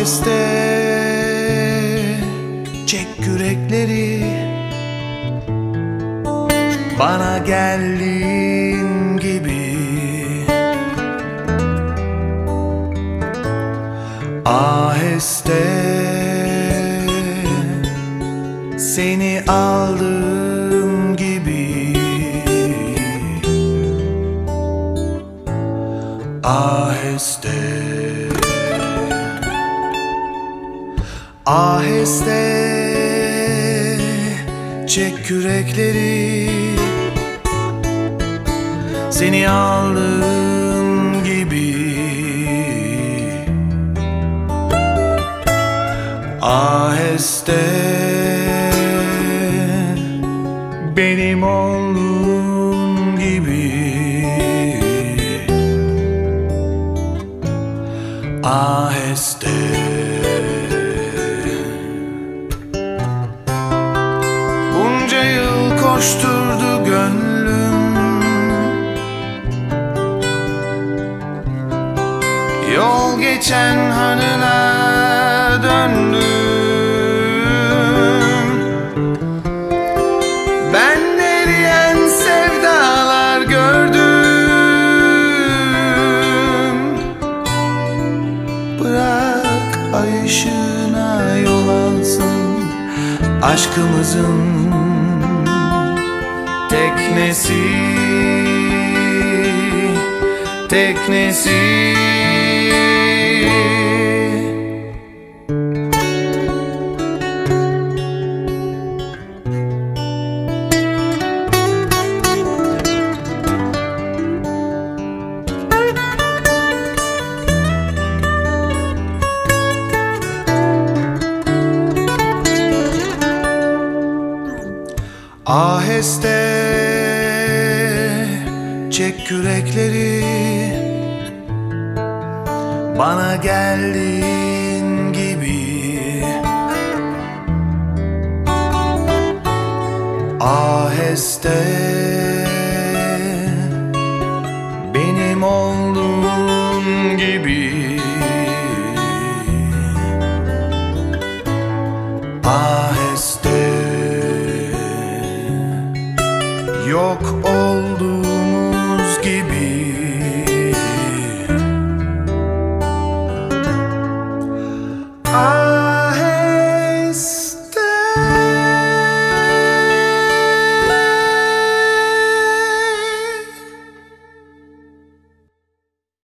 Aheste çek yürekleri. Bana geldiğin gibi. Aheste. Seni aldığım gibi. Aheste Aheste çek yürekleri Seni aldığım gibi. Aheste benim olduğum gibi. Aheste yıl koşturdu gönlüm. Yol geçen hanına döndüm. Ben eriyen sevdalar gördüm. Bırak ay ışığına yol alsın. Aşkımızın teknesi. Teknesi Aheste çek yürekleri Bana geldiğin gibi. Aheste benim olduğum gibi yok olduğumuz gibi.